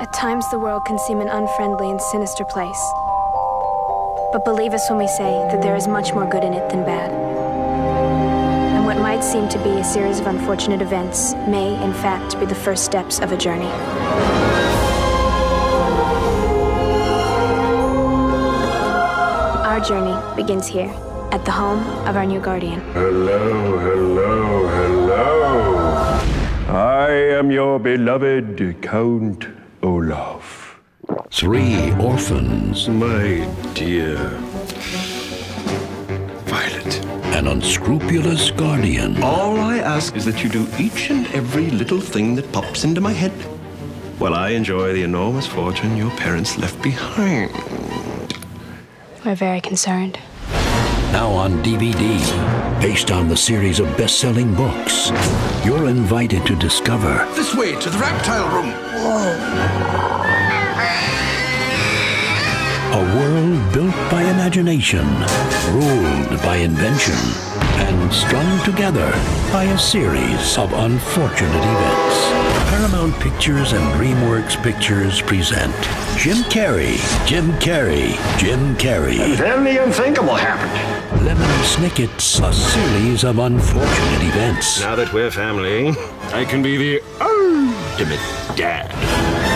At times, the world can seem an unfriendly and sinister place. But believe us when we say that there is much more good in it than bad. And what might seem to be a series of unfortunate events may, in fact, be the first steps of a journey. Our journey begins here, at the home of our new guardian. Hello, hello, hello. I am your beloved Count Olaf. Three orphans, My dear Violet. an unscrupulous guardian, All I ask is that you do each and every little thing that pops into my head while I enjoy the enormous fortune your parents left behind. We're very concerned. Now on DVD. Based on the series of best selling books, you're invited to discover This way to the reptile room. a built by imagination, ruled by invention, and strung together by a series of unfortunate events. Paramount Pictures and DreamWorks Pictures present Jim Carrey, Jim Carrey, Jim Carrey. Then the unthinkable happened. Lemony Snicket's A Series of Unfortunate Events. Now that we're family, I can be the ultimate dad.